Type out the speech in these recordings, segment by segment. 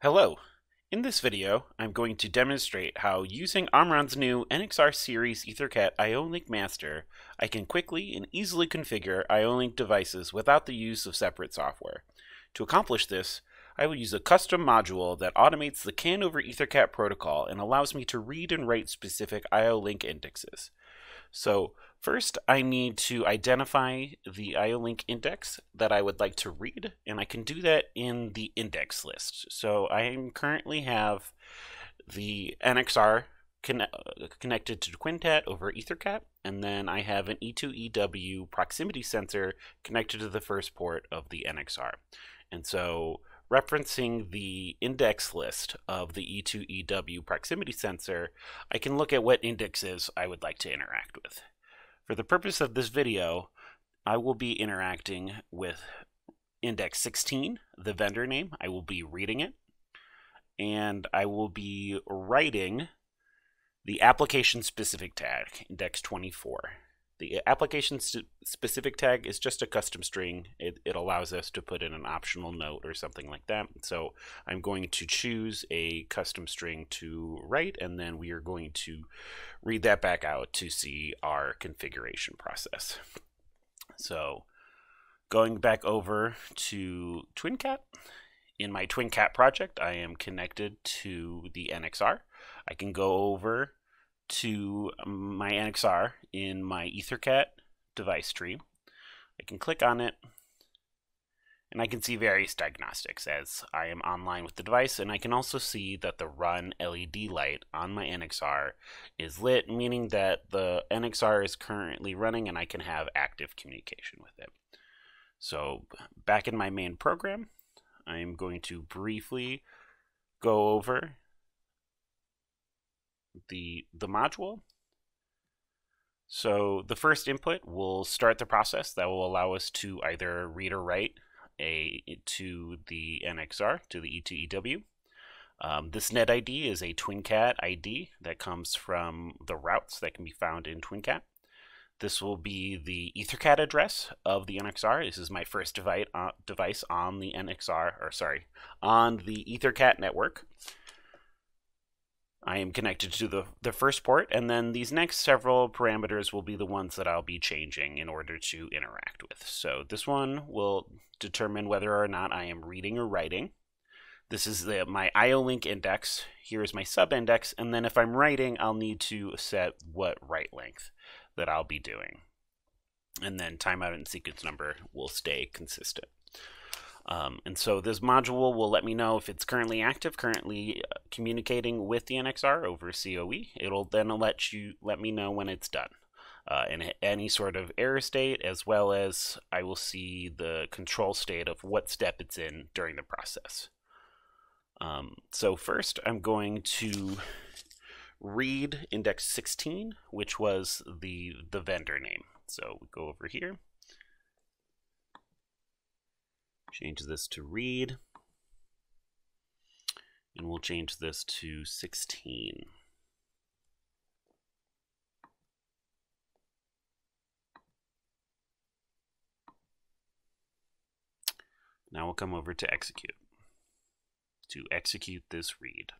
Hello. In this video, I'm going to demonstrate how using Omron's new NXR series EtherCAT IO-Link master, I can quickly and easily configure IO-Link devices without the use of separate software. To accomplish this, I will use a custom module that automates the CAN over EtherCAT protocol and allows me to read and write specific IO-Link indexes. So first I need to identify the IO-Link index that I would like to read, and I can do that in the index list. So I currently have the NXR conne connected to TwinCAT over EtherCAT, and then I have an E2EW proximity sensor connected to the first port of the NXR. And so referencing the index list of the E2EW proximity sensor, I can look at what indexes I would like to interact with. For the purpose of this video, I will be interacting with index 16, the vendor name. I will be reading it, and I will be writing the application specific tag, index 24. The application specific tag is just a custom string. It, it allows us to put in an optional note or something like that. So I'm going to choose a custom string to write, and then we are going to read that back out to see our configuration process. So going back over to TwinCat, in my TwinCat project, I am connected to the NXR. I can go over to my NXR in my EtherCAT device tree. I can click on it and I can see various diagnostics as I am online with the device and I can also see that the run LED light on my NXR is lit meaning that the NXR is currently running and I can have active communication with it. So back in my main program I'm going to briefly go over the, the module. So the first input will start the process that will allow us to either read or write a to the NXR, to the E2EW. Um, this net ID is a TwinCat ID that comes from the routes that can be found in TwinCat. This will be the EtherCAT address of the NXR. This is my first uh, device on the NXR, or sorry, on the EtherCAT network. I am connected to the, the first port, and then these next several parameters will be the ones that I'll be changing in order to interact with. So this one will determine whether or not I am reading or writing. This is the, my IO-Link index. Here is my sub-index, and then if I'm writing, I'll need to set what write length that I'll be doing. And then timeout and sequence number will stay consistent. Um, and so this module will let me know if it's currently active, currently uh, communicating with the NXR over COE. It'll then let you let me know when it's done. Uh, and any sort of error state, as well as I will see the control state of what step it's in during the process. Um, so first, I'm going to read index 16, which was the the vendor name. So we go over here. Change this to read. And we'll change this to 16. Now we'll come over to execute. To execute this read.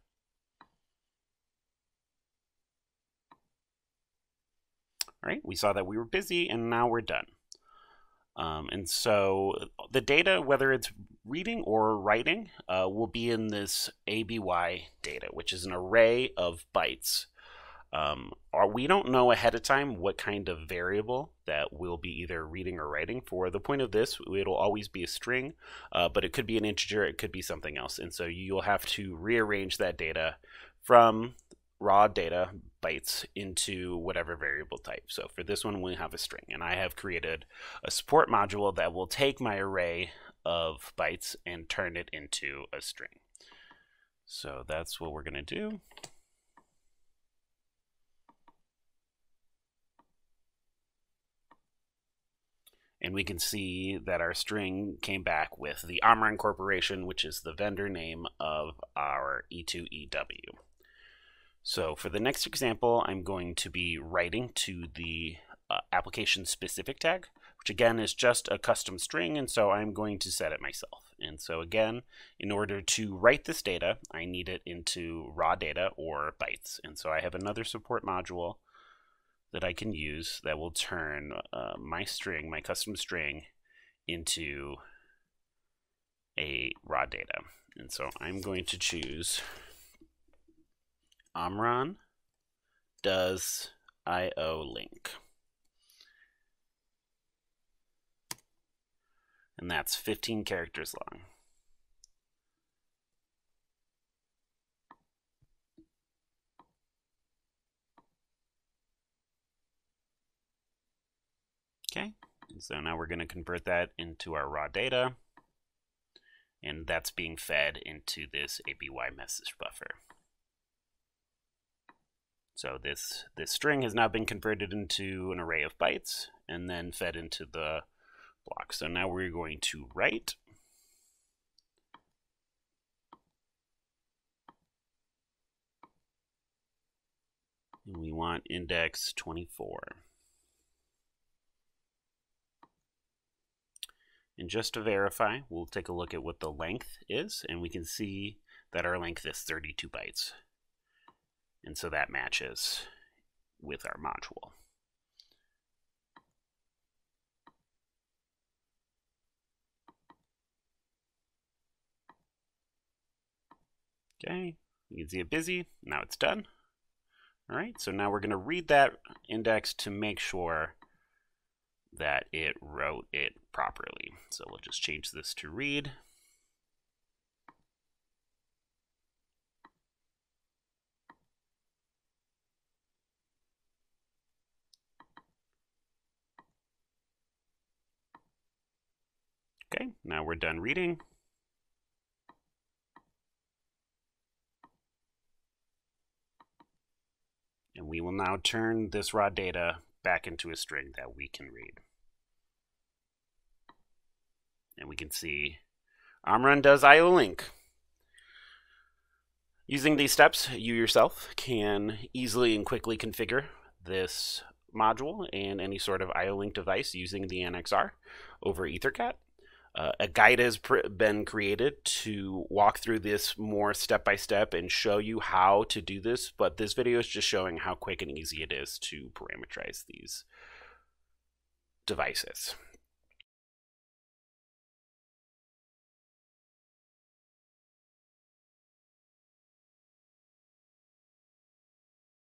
All right, we saw that we were busy and now we're done. Um, and so the data, whether it's reading or writing, uh, will be in this ABY data, which is an array of bytes. Um, we don't know ahead of time what kind of variable that we'll be either reading or writing. For the point of this, it'll always be a string, uh, but it could be an integer, it could be something else. And so you'll have to rearrange that data from raw data bytes into whatever variable type. So for this one, we have a string, and I have created a support module that will take my array of bytes and turn it into a string. So that's what we're going to do. And we can see that our string came back with the Omron Corporation, which is the vendor name of our E2EW. So for the next example, I'm going to be writing to the uh, application specific tag. which again is just a custom string, and so I'm going to set it myself. And so again, in order to write this data, I need it into raw data or bytes. And so I have another support module that I can use that will turn uh, my string, my custom string, into a raw data. And so I'm going to choose Omron does IO link. And that's 15 characters long. Okay, so now we're going to convert that into our raw data, and that's being fed into this ABY message buffer. So this, this string has now been converted into an array of bytes and then fed into the block. So now we're going to write. And we want index 24. And just to verify, we'll take a look at what the length is, and we can see that our length is 32 bytes. And so that matches with our module. Okay, you can see it busy. Now it's done. All right, so now we're going to read that index to make sure that it wrote it properly. So we'll just change this to read. Okay, now we're done reading. And we will now turn this raw data back into a string that we can read. And we can see Omron does IO link. Using these steps, you yourself can easily and quickly configure this module and any sort of IO link device using the NXR over EtherCAT. Uh, a guide has been created to walk through this more step by step and show you how to do this, but this video is just showing how quick and easy it is to parameterize these devices.